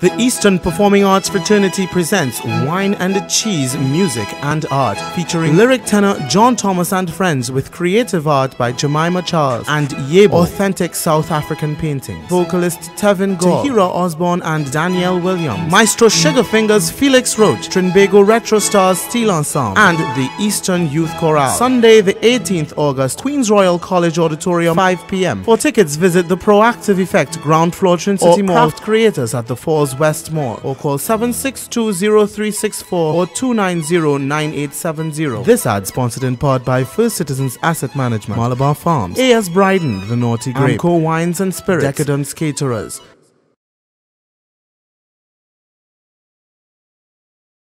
The Eastern Performing Arts Fraternity presents Wine and Cheese Music and Art featuring lyric tenor John Thomas and Friends with creative art by Jemima Charles and Yebo, authentic South African paintings. Vocalist Tevin Gall, Tahirah Osborne and Danielle Williams. Maestro Sugarfingers Felix Roach, Trinbago Retro Starz Steel Ensemble and the Eastern Youth Chorale. Sunday the 18th August, Queen's Royal College Auditorium 5 p.m. For tickets visit the Proactive Effect ground floor Trincity Mall. Craft Creators at the Falls West Mall or call 7620364 or 2909870. This ad sponsored in part by First Citizens Asset Management, Malabar Farms, AS Bryden, The Naughty Grape, Amco Wines and Spirits, Decadence Caterers,